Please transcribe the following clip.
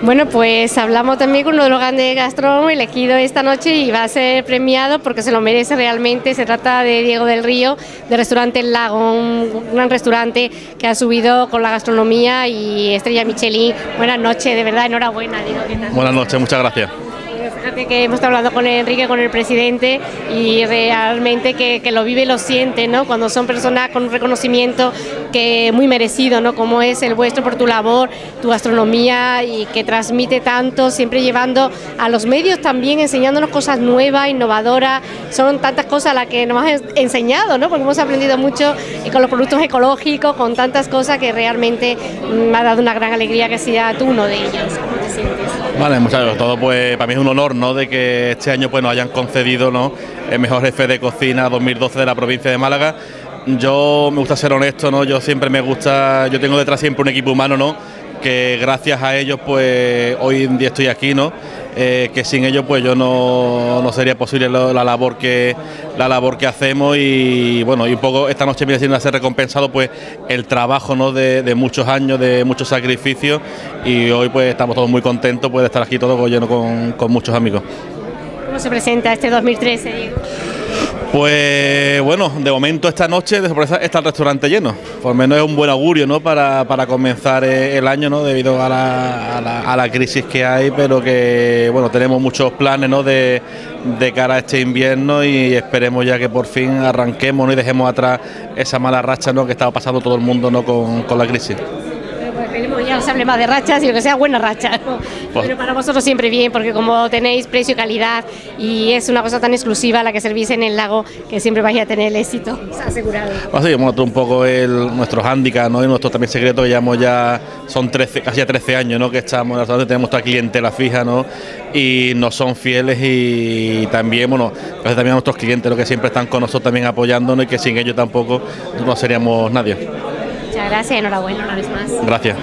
Bueno, pues hablamos también con uno de los grandes gastrónomos elegido esta noche y va a ser premiado porque se lo merece realmente. Se trata de Diego del Río, del restaurante El Lago, un gran restaurante que ha subido con la gastronomía y estrella Michelin. Buenas noches, de verdad, enhorabuena. Diego, ¿qué tal? Buenas noches, muchas gracias. Fíjate que hemos estado hablando con Enrique, con el presidente, y realmente que, que, lo vive y lo siente, ¿no? Cuando son personas con un reconocimiento que muy merecido, ¿no? Como es el vuestro por tu labor, tu gastronomía y que transmite tanto, siempre llevando a los medios también, enseñándonos cosas nuevas, innovadoras. Son tantas cosas las que nos has enseñado, ¿no? Porque hemos aprendido mucho y con los productos ecológicos, con tantas cosas que realmente me ha dado una gran alegría que sea tú uno de ellos. Vale, muchas gracias. Todo pues para mí es un honor, ¿no? De que este año pues nos hayan concedido, ¿no? El mejor jefe de cocina 2012 de la provincia de Málaga. Yo me gusta ser honesto, ¿no? Yo siempre me gusta, yo tengo detrás siempre un equipo humano, ¿no? Que gracias a ellos pues hoy en día estoy aquí, ¿no? Eh, que sin ellos pues yo no, no sería posible la, la, labor que la labor que hacemos y bueno y poco esta noche viene a ser recompensado pues el trabajo ¿no? de, de, muchos años de muchos sacrificios y hoy pues estamos todos muy contentos pues, de estar aquí todos lleno con, con muchos amigos. ¿Cómo se presenta este 2013 Diego? Pues bueno, de momento esta noche de sorpresa está el restaurante lleno. Por menos es un buen augurio ¿no? para, para comenzar el año ¿no? debido a la, a, la, a la, crisis que hay, pero que bueno, tenemos muchos planes ¿no? de, de cara a este invierno y esperemos ya que por fin arranquemos ¿no? y dejemos atrás esa mala racha ¿no? que estaba pasando todo el mundo ¿no? con, con la crisis ya no se hable más de rachas, sino que sea buena racha. ¿no? Pues, Pero para vosotros siempre bien, porque como tenéis precio y calidad y es una cosa tan exclusiva la que servís en el lago, que siempre vais a tener el éxito asegurado. Pues sí, bueno, un poco el, nuestro hándicap ¿no? y nuestro también secreto, que llevamos ya, son 13, casi 13 años ¿no? que estamos en el restaurante, tenemos nuestra clientela fija ¿no? y nos son fieles y también, bueno, gracias también a nuestros clientes, ¿no? que siempre están con nosotros también apoyándonos y que sin ellos tampoco no seríamos nadie. Muchas gracias, enhorabuena una vez más. Gracias.